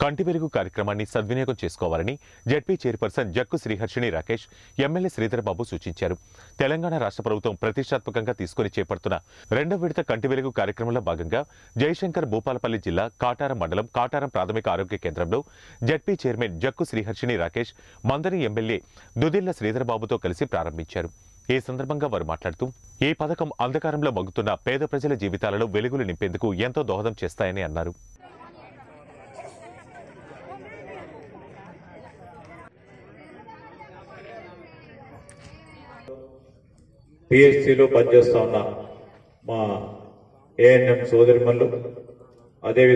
కంటి వెలుగు కార్యక్రమాన్ని సద్వినియోగం చేసుకోవాలని ZP chairperson Jakku Sriharshini Rakesh MLA Sridharbabu సూచించారు. తెలంగాణ రాష్ట్ర ప్రభుత్వం ప్రతిష్టాత్మకంగా తీసుకుని చేపడుతున్న రెండవ విడత కంటి వెలుగు కార్యక్రమంలో భాగంగా జయశంకర్ భూపాలపల్లి జిల్లా కాటారం మండలం కాటారం ప్రాథమిక ఆరోగ్య కేంద్రంలో ZP chairman Jakku Sriharshini Rakesh Manthani MLA Duddilla శ్రీధరబాబుతో కలిసి ప్రారంభించారు. ఈ సందర్భంగా వారు మాట్లాడుతూ ఈ పథకం అంధకారంలో మగ్గుతున్న పేద ప్రజల జీవితాలలో వెలుగులు నింపేందుకు ఎంతో దోహదం చేస్తాయని అన్నారు. పిఎస్సిలో పనిచేస్తా ఉన్న మా ఏఎన్ఎం సోదరిమల్లు. అదేవిధంగా